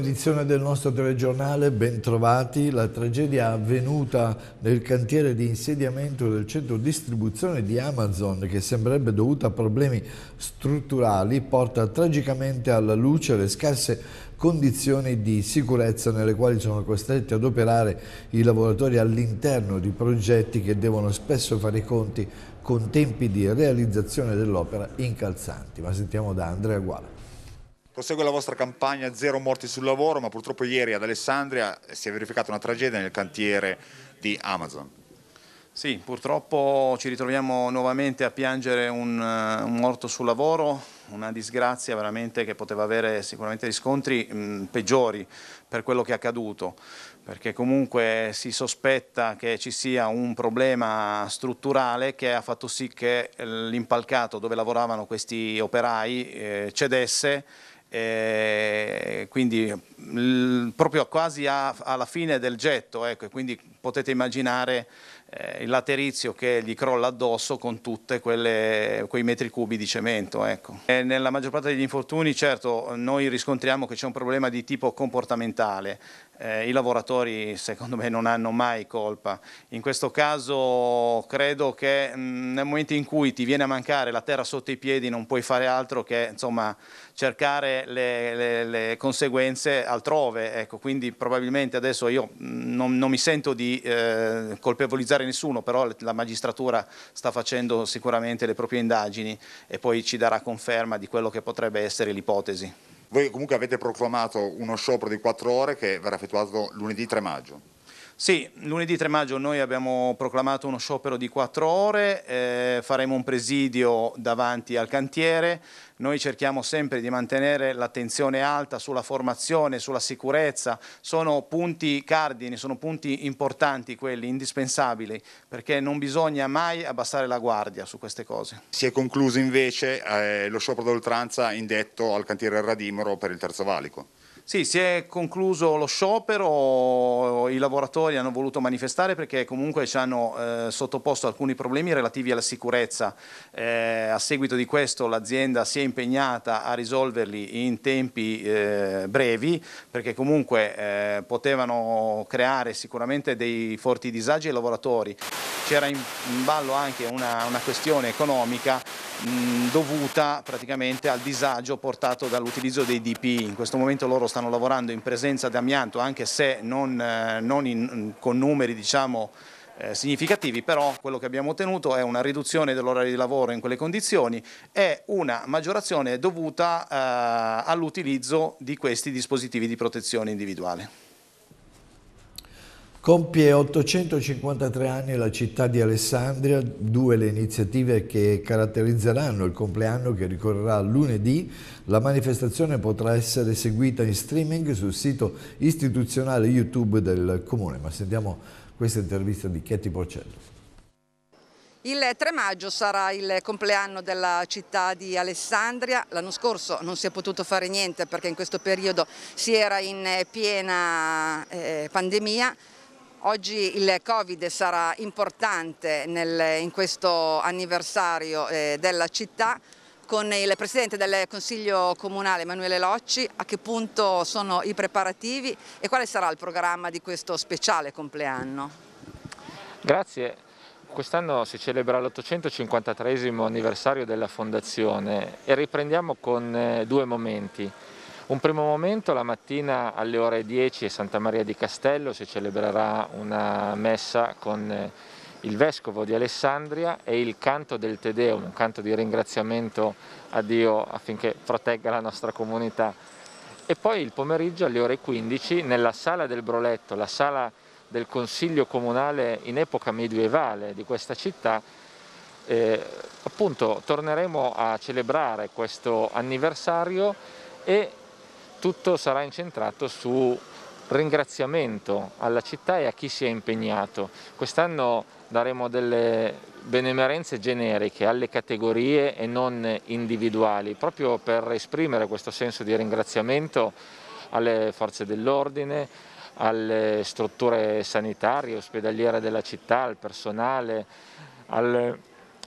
Edizione del nostro telegiornale, ben trovati. La tragedia avvenuta nel cantiere di insediamento del centro distribuzione di Amazon, che sembrerebbe dovuta a problemi strutturali, porta tragicamente alla luce le scarse condizioni di sicurezza nelle quali sono costretti ad operare i lavoratori all'interno di progetti che devono spesso fare i conti con tempi di realizzazione dell'opera incalzanti. Ma sentiamo da Andrea Guala. Prosegue la vostra campagna Zero morti sul lavoro, ma purtroppo ieri ad Alessandria si è verificata una tragedia nel cantiere di Amazon. Sì, purtroppo ci ritroviamo nuovamente a piangere un, eh, un morto sul lavoro, una disgrazia veramente che poteva avere sicuramente riscontri mh, peggiori per quello che è accaduto, perché comunque si sospetta che ci sia un problema strutturale che ha fatto sì che l'impalcato dove lavoravano questi operai eh, cedesse eh, quindi proprio quasi a, alla fine del getto, ecco, quindi potete immaginare eh, il laterizio che gli crolla addosso con tutti quei metri cubi di cemento. Ecco. nella maggior parte degli infortuni certo noi riscontriamo che c'è un problema di tipo comportamentale, eh, i lavoratori secondo me non hanno mai colpa. In questo caso credo che mh, nel momento in cui ti viene a mancare la terra sotto i piedi non puoi fare altro che insomma, cercare le, le, le, conseguenze altrove, ecco, quindi probabilmente adesso io non, non mi sento di eh, colpevolizzare nessuno, però la magistratura sta facendo sicuramente le proprie indagini e poi ci darà conferma di quello che potrebbe essere l'ipotesi. Voi comunque avete proclamato uno sciopero di quattro ore che verrà effettuato lunedì 3 maggio. Sì, lunedì 3 maggio noi abbiamo proclamato uno sciopero di quattro ore, eh, faremo un presidio davanti al cantiere, noi cerchiamo sempre di mantenere l'attenzione alta sulla formazione, sulla sicurezza, sono punti cardini, sono punti importanti quelli, indispensabili, perché non bisogna mai abbassare la guardia su queste cose. Si è concluso invece eh, lo sciopero d'oltranza indetto al cantiere Radimoro per il Terzo Valico. Sì, si è concluso lo sciopero, i lavoratori hanno voluto manifestare perché comunque ci hanno eh, sottoposto alcuni problemi relativi alla sicurezza. Eh, a seguito di questo l'azienda si è impegnata a risolverli in tempi eh, brevi perché comunque eh, potevano creare sicuramente dei forti disagi ai lavoratori. C'era in, in ballo anche una, una questione economica mh, dovuta praticamente al disagio portato dall'utilizzo dei DPI. In questo momento loro stanno lavorando in presenza di amianto anche se non, eh, non in, con numeri diciamo, eh, significativi, però quello che abbiamo ottenuto è una riduzione dell'orario di lavoro in quelle condizioni e una maggiorazione dovuta eh, all'utilizzo di questi dispositivi di protezione individuale. Compie 853 anni la città di Alessandria, due le iniziative che caratterizzeranno il compleanno che ricorrerà lunedì. La manifestazione potrà essere seguita in streaming sul sito istituzionale YouTube del Comune. Ma sentiamo questa intervista di Chetti Porcello. Il 3 maggio sarà il compleanno della città di Alessandria, l'anno scorso non si è potuto fare niente perché in questo periodo si era in piena eh, pandemia, Oggi il Covid sarà importante nel, in questo anniversario eh, della città con il Presidente del Consiglio Comunale Emanuele Locci, a che punto sono i preparativi e quale sarà il programma di questo speciale compleanno? Grazie. Quest'anno si celebra l'853 anniversario della Fondazione e riprendiamo con eh, due momenti. Un primo momento la mattina alle ore 10 a Santa Maria di Castello si celebrerà una messa con eh, il Vescovo di Alessandria e il canto del Te Deum, un canto di ringraziamento a Dio affinché protegga la nostra comunità. E poi il pomeriggio alle ore 15 nella sala del Broletto, la sala del Consiglio Comunale in epoca medievale di questa città, eh, appunto torneremo a celebrare questo anniversario e tutto sarà incentrato su ringraziamento alla città e a chi si è impegnato. Quest'anno daremo delle benemerenze generiche alle categorie e non individuali, proprio per esprimere questo senso di ringraziamento alle forze dell'ordine, alle strutture sanitarie, ospedaliere della città, al personale, al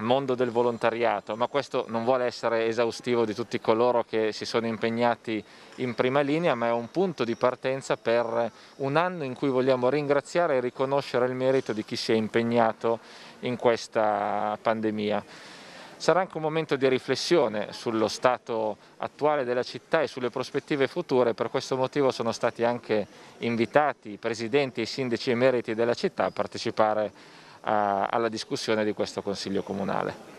mondo del volontariato, ma questo non vuole essere esaustivo di tutti coloro che si sono impegnati in prima linea, ma è un punto di partenza per un anno in cui vogliamo ringraziare e riconoscere il merito di chi si è impegnato in questa pandemia. Sarà anche un momento di riflessione sullo stato attuale della città e sulle prospettive future, per questo motivo sono stati anche invitati i presidenti e i sindaci emeriti della città a partecipare a, alla discussione di questo Consiglio Comunale.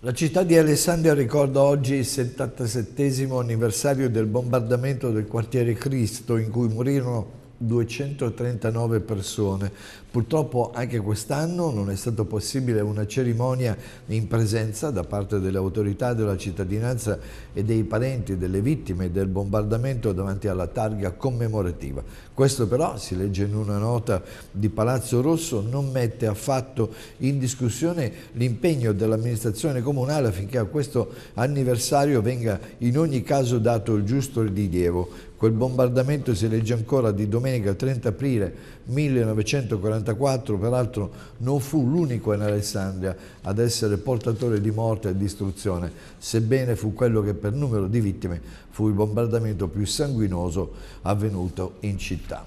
La città di Alessandria ricorda oggi il 77 anniversario del bombardamento del quartiere Cristo in cui morirono 239 persone. Purtroppo anche quest'anno non è stato possibile una cerimonia in presenza da parte delle autorità della cittadinanza e dei parenti delle vittime del bombardamento davanti alla targa commemorativa. Questo però, si legge in una nota di Palazzo Rosso, non mette affatto in discussione l'impegno dell'amministrazione comunale affinché a questo anniversario venga in ogni caso dato il giusto rilievo. Quel bombardamento si legge ancora di domenica 30 aprile 1944, peraltro non fu l'unico in Alessandria ad essere portatore di morte e distruzione, sebbene fu quello che per numero di vittime fu il bombardamento più sanguinoso avvenuto in città.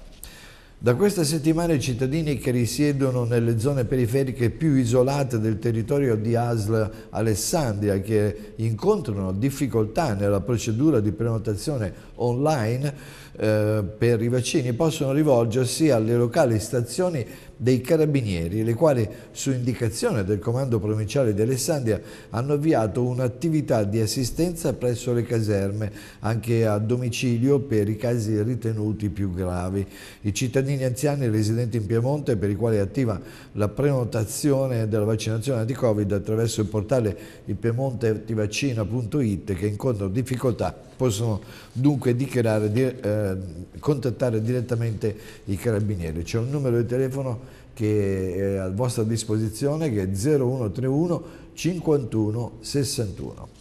Da questa settimana i cittadini che risiedono nelle zone periferiche più isolate del territorio di ASL Alessandria che incontrano difficoltà nella procedura di prenotazione online eh, per i vaccini possono rivolgersi alle locali stazioni dei carabinieri, le quali su indicazione del comando provinciale di Alessandria hanno avviato un'attività di assistenza presso le caserme, anche a domicilio per i casi ritenuti più gravi. I cittadini anziani residenti in Piemonte per i quali è attiva la prenotazione della vaccinazione anti-Covid attraverso il portale il piemonteattivaccina.it che incontrano difficoltà possono dunque dichiarare, eh, contattare direttamente i carabinieri. C'è un numero di telefono che è a vostra disposizione che è 0131 51 61.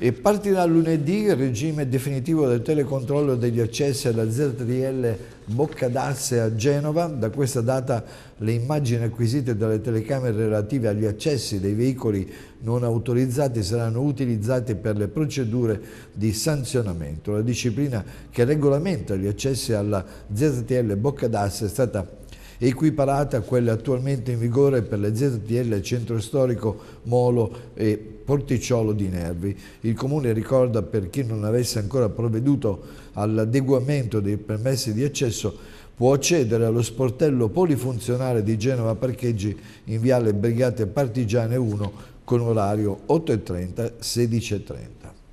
E partirà lunedì il regime definitivo del telecontrollo degli accessi alla ZTL Boccadasse a Genova. Da questa data le immagini acquisite dalle telecamere relative agli accessi dei veicoli non autorizzati saranno utilizzate per le procedure di sanzionamento. La disciplina che regolamenta gli accessi alla ZTL Boccadasse è stata equiparata a quelle attualmente in vigore per le ZTL Centro Storico, Molo e Porticciolo di Nervi. Il Comune ricorda per chi non avesse ancora provveduto all'adeguamento dei permessi di accesso può accedere allo sportello polifunzionale di Genova Parcheggi in viale Brigate Partigiane 1 con orario 8.30-16.30.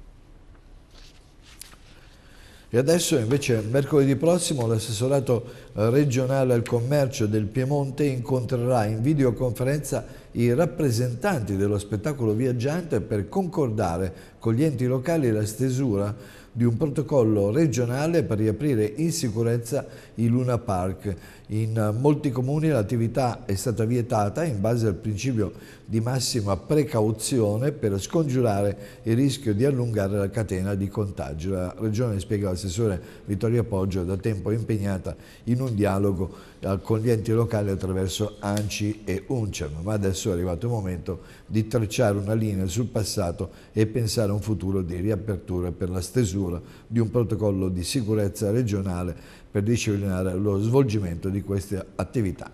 E adesso invece mercoledì prossimo l'assessorato regionale al commercio del Piemonte incontrerà in videoconferenza i rappresentanti dello spettacolo viaggiante per concordare con gli enti locali la stesura di un protocollo regionale per riaprire in sicurezza i Luna Park. In molti comuni l'attività è stata vietata in base al principio di massima precauzione per scongiurare il rischio di allungare la catena di contagio. La Regione, spiega l'assessore Vittorio Poggio, da tempo impegnata in un dialogo eh, con gli enti locali attraverso ANCI e UNCEM, ma adesso è arrivato il momento di tracciare una linea sul passato e pensare a un futuro di riapertura per la stesura di un protocollo di sicurezza regionale per disciplinare lo svolgimento di queste attività.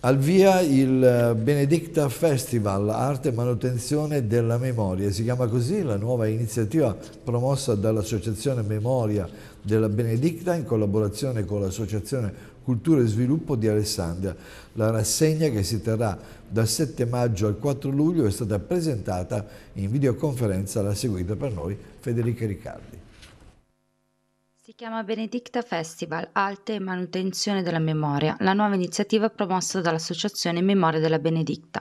Al via il Benedicta Festival, arte e manutenzione della memoria, si chiama così la nuova iniziativa promossa dall'Associazione Memoria della Benedicta in collaborazione con l'Associazione Cultura e Sviluppo di Alessandria. La rassegna che si terrà dal 7 maggio al 4 luglio è stata presentata in videoconferenza, l'ha seguita per noi Federica Riccardi. Chiama Benedicta Festival, Arte e Manutenzione della Memoria, la nuova iniziativa promossa dall'Associazione Memoria della Benedicta.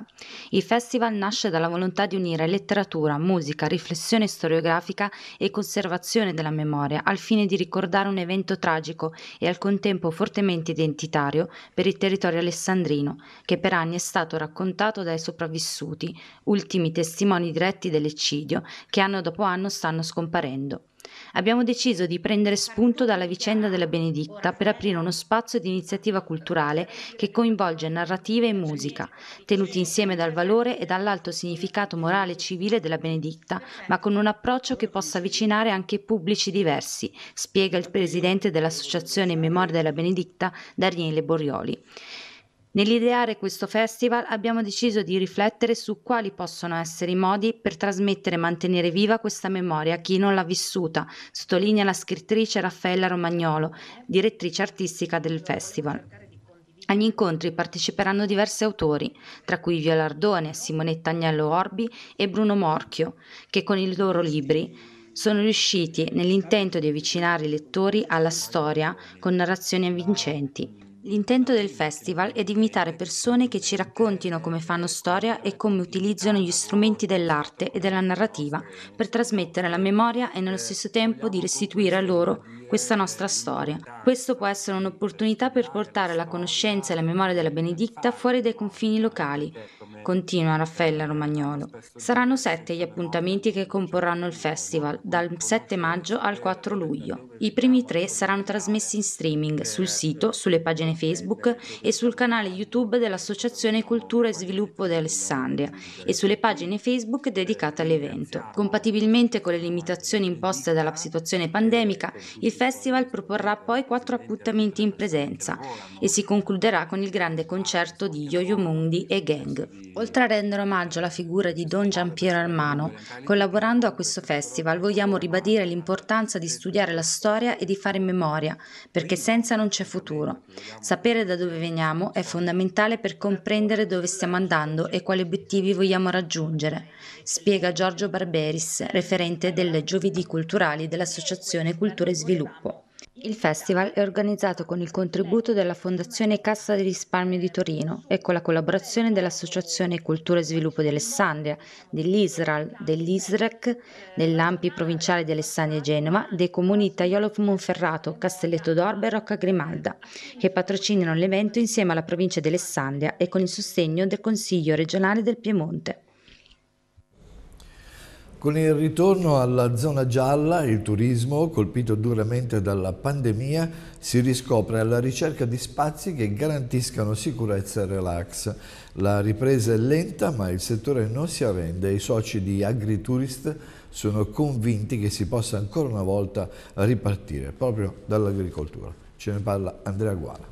Il festival nasce dalla volontà di unire letteratura, musica, riflessione storiografica e conservazione della memoria, al fine di ricordare un evento tragico e al contempo fortemente identitario per il territorio alessandrino, che per anni è stato raccontato dai sopravvissuti, ultimi testimoni diretti dell'eccidio, che anno dopo anno stanno scomparendo. Abbiamo deciso di prendere spunto dalla vicenda della Benedicta per aprire uno spazio di iniziativa culturale che coinvolge narrative e musica, tenuti insieme dal valore e dall'alto significato morale e civile della Benedicta, ma con un approccio che possa avvicinare anche pubblici diversi, spiega il presidente dell'Associazione in memoria della Benedicta, Daniele Borioli. Nell'ideare questo festival abbiamo deciso di riflettere su quali possono essere i modi per trasmettere e mantenere viva questa memoria a chi non l'ha vissuta, sottolinea la scrittrice Raffaella Romagnolo, direttrice artistica del festival. Agli incontri parteciperanno diversi autori, tra cui Viola Ardone, Simonetta Agnello Orbi e Bruno Morchio, che con i loro libri sono riusciti nell'intento di avvicinare i lettori alla storia con narrazioni avvincenti. L'intento del festival è di invitare persone che ci raccontino come fanno storia e come utilizzano gli strumenti dell'arte e della narrativa per trasmettere la memoria e nello stesso tempo di restituire a loro questa nostra storia. Questo può essere un'opportunità per portare la conoscenza e la memoria della Benedicta fuori dai confini locali, continua Raffaella Romagnolo. Saranno sette gli appuntamenti che comporranno il festival, dal 7 maggio al 4 luglio. I primi tre saranno trasmessi in streaming sul sito, sulle pagine Facebook e sul canale YouTube dell'Associazione Cultura e Sviluppo di Alessandria e sulle pagine Facebook dedicate all'evento. Compatibilmente con le limitazioni imposte dalla situazione pandemica, il festival proporrà poi quattro appuntamenti in presenza e si concluderà con il grande concerto di Yo-Yo Mundi e Gang. Oltre a rendere omaggio alla figura di Don Giampiero Armano, collaborando a questo festival vogliamo ribadire l'importanza di studiare la storia e di fare memoria, perché senza non c'è futuro. Sapere da dove veniamo è fondamentale per comprendere dove stiamo andando e quali obiettivi vogliamo raggiungere, spiega Giorgio Barberis, referente delle Giovedì Culturali dell'Associazione Cultura e Sviluppo. Il festival è organizzato con il contributo della Fondazione Cassa di Risparmio di Torino e con la collaborazione dell'Associazione Cultura e Sviluppo di Alessandria, dell'Isral, dell'ISREC, dell'Ampi Provinciale di Alessandria e Genova, dei comuni Taiolo Monferrato, Castelletto d'Orbe e Rocca Grimalda, che patrocinano l'evento insieme alla provincia di Alessandria e con il sostegno del Consiglio regionale del Piemonte. Con il ritorno alla zona gialla, il turismo, colpito duramente dalla pandemia, si riscopre alla ricerca di spazi che garantiscano sicurezza e relax. La ripresa è lenta, ma il settore non si arrende i soci di Agritourist sono convinti che si possa ancora una volta ripartire proprio dall'agricoltura. Ce ne parla Andrea Guala.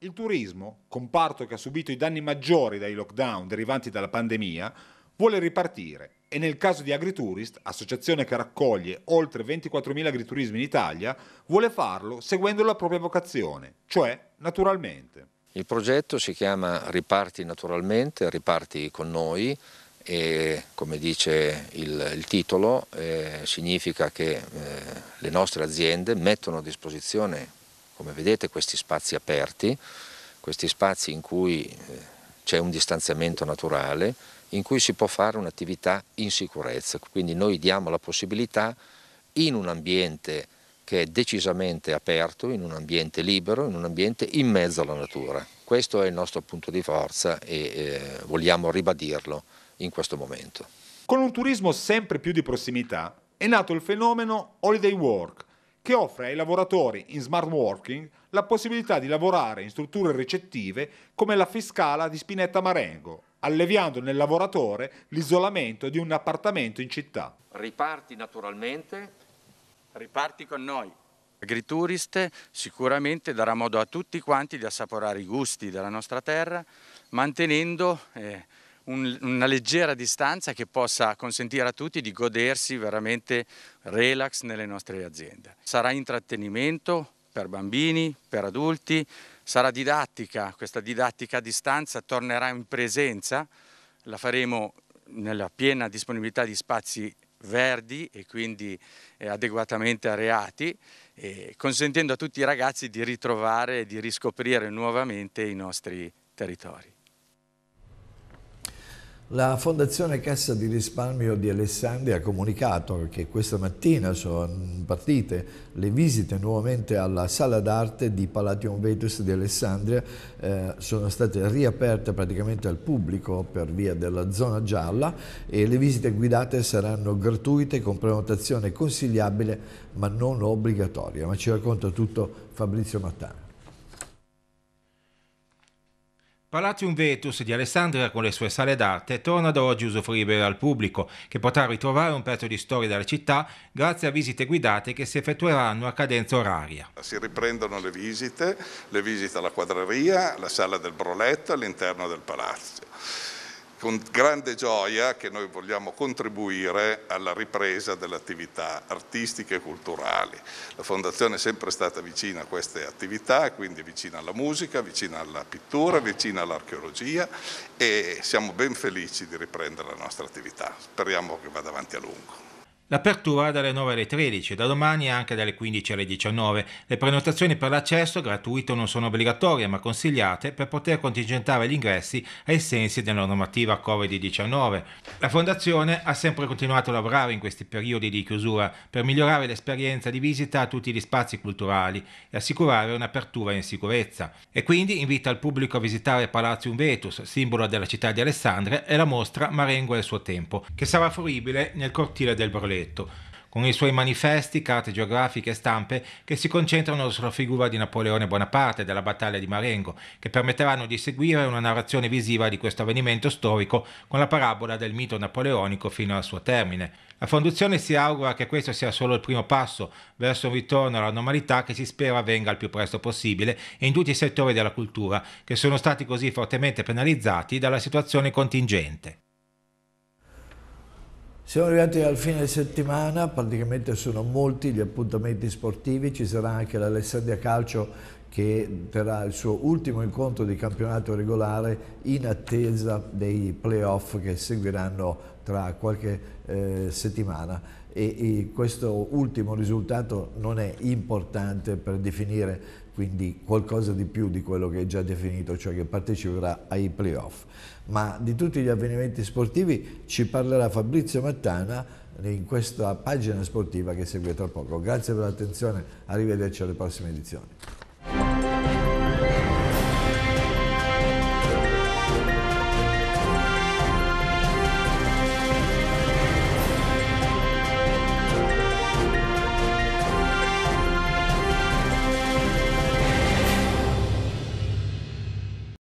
Il turismo, comparto che ha subito i danni maggiori dai lockdown derivanti dalla pandemia, vuole ripartire e nel caso di Agritourist, associazione che raccoglie oltre 24.000 agriturismi in Italia, vuole farlo seguendo la propria vocazione, cioè naturalmente. Il progetto si chiama Riparti naturalmente, riparti con noi e come dice il, il titolo eh, significa che eh, le nostre aziende mettono a disposizione, come vedete, questi spazi aperti, questi spazi in cui eh, c'è un distanziamento naturale, in cui si può fare un'attività in sicurezza. Quindi noi diamo la possibilità in un ambiente che è decisamente aperto, in un ambiente libero, in un ambiente in mezzo alla natura. Questo è il nostro punto di forza e eh, vogliamo ribadirlo in questo momento. Con un turismo sempre più di prossimità è nato il fenomeno Holiday Work, che offre ai lavoratori in smart working la possibilità di lavorare in strutture ricettive come la Fiscala di Spinetta Marengo, alleviando nel lavoratore l'isolamento di un appartamento in città. Riparti naturalmente. Riparti con noi. Agritourist sicuramente darà modo a tutti quanti di assaporare i gusti della nostra terra, mantenendo eh, un, una leggera distanza che possa consentire a tutti di godersi veramente relax nelle nostre aziende. Sarà intrattenimento per bambini, per adulti, sarà didattica, questa didattica a distanza tornerà in presenza, la faremo nella piena disponibilità di spazi verdi e quindi eh, adeguatamente areati, consentendo a tutti i ragazzi di ritrovare e di riscoprire nuovamente i nostri territori. La Fondazione Cassa di Risparmio di Alessandria ha comunicato che questa mattina sono partite le visite nuovamente alla sala d'arte di Palatium Vetus di Alessandria, eh, sono state riaperte praticamente al pubblico per via della zona gialla e le visite guidate saranno gratuite con prenotazione consigliabile ma non obbligatoria. Ma ci racconta tutto Fabrizio Mattano. Palatium Vetus di Alessandria con le sue sale d'arte torna da oggi usufruibile al pubblico, che potrà ritrovare un pezzo di storia della città grazie a visite guidate che si effettueranno a cadenza oraria. Si riprendono le visite, le visite alla quadreria, la sala del broletto all'interno del palazzo con grande gioia che noi vogliamo contribuire alla ripresa delle attività artistiche e culturali. La Fondazione è sempre stata vicina a queste attività, quindi vicina alla musica, vicina alla pittura, vicina all'archeologia e siamo ben felici di riprendere la nostra attività. Speriamo che vada avanti a lungo. L'apertura dalle 9 alle 13 da domani anche dalle 15 alle 19. Le prenotazioni per l'accesso gratuito non sono obbligatorie ma consigliate per poter contingentare gli ingressi ai sensi della normativa Covid-19. La Fondazione ha sempre continuato a lavorare in questi periodi di chiusura per migliorare l'esperienza di visita a tutti gli spazi culturali e assicurare un'apertura in sicurezza. E quindi invita il pubblico a visitare Palazzo Vetus, simbolo della città di Alessandria, e la mostra Marengo e il suo tempo, che sarà fruibile nel cortile del Broletto detto, con i suoi manifesti, carte geografiche e stampe che si concentrano sulla figura di Napoleone Bonaparte della battaglia di Marengo, che permetteranno di seguire una narrazione visiva di questo avvenimento storico con la parabola del mito napoleonico fino al suo termine. La Fondazione si augura che questo sia solo il primo passo verso un ritorno alla normalità che si spera avvenga il più presto possibile in tutti i settori della cultura che sono stati così fortemente penalizzati dalla situazione contingente. Siamo arrivati al fine settimana, praticamente sono molti gli appuntamenti sportivi, ci sarà anche l'Alessandria Calcio che terrà il suo ultimo incontro di campionato regolare in attesa dei playoff che seguiranno tra qualche eh, settimana. E, e questo ultimo risultato non è importante per definire quindi qualcosa di più di quello che è già definito, cioè che parteciperà ai playoff. Ma di tutti gli avvenimenti sportivi ci parlerà Fabrizio Mattana in questa pagina sportiva che segue tra poco. Grazie per l'attenzione, arrivederci alle prossime edizioni.